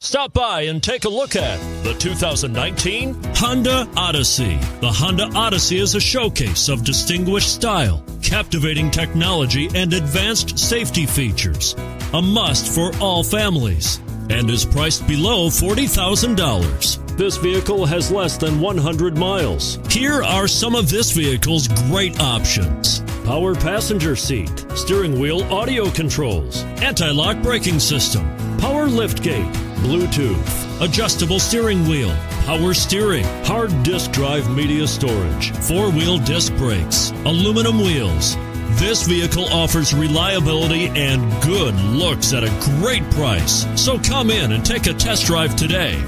Stop by and take a look at the 2019 Honda Odyssey. The Honda Odyssey is a showcase of distinguished style, captivating technology, and advanced safety features. A must for all families and is priced below $40,000. This vehicle has less than 100 miles. Here are some of this vehicle's great options power passenger seat, steering wheel audio controls, anti lock braking system, power liftgate, Bluetooth, adjustable steering wheel, power steering, hard disk drive media storage, four wheel disc brakes, aluminum wheels. This vehicle offers reliability and good looks at a great price. So come in and take a test drive today.